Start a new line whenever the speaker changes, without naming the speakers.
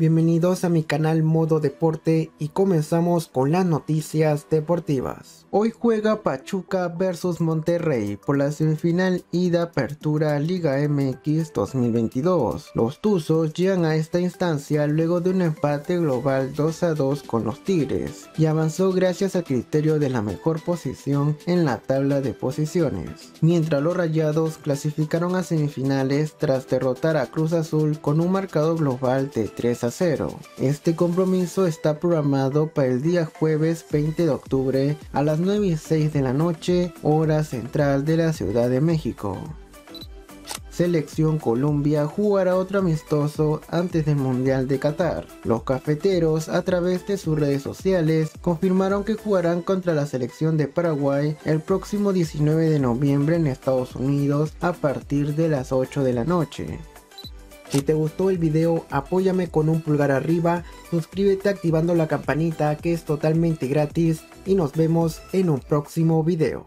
bienvenidos a mi canal Modo Deporte y comenzamos con las noticias deportivas. Hoy juega Pachuca versus Monterrey por la semifinal ida Apertura Liga MX 2022. Los Tuzos llegan a esta instancia luego de un empate global 2 a 2 con los Tigres y avanzó gracias al criterio de la mejor posición en la tabla de posiciones. Mientras los Rayados clasificaron a semifinales tras derrotar a Cruz Azul con un marcado global de 3 a 0. Este compromiso está programado para el día jueves 20 de octubre a las 9 y 6 de la noche, hora central de la Ciudad de México. Selección Colombia jugará otro amistoso antes del Mundial de Qatar. Los cafeteros, a través de sus redes sociales, confirmaron que jugarán contra la selección de Paraguay el próximo 19 de noviembre en Estados Unidos a partir de las 8 de la noche. Si te gustó el video, apóyame con un pulgar arriba, suscríbete activando la campanita que es totalmente gratis y nos vemos en un próximo video.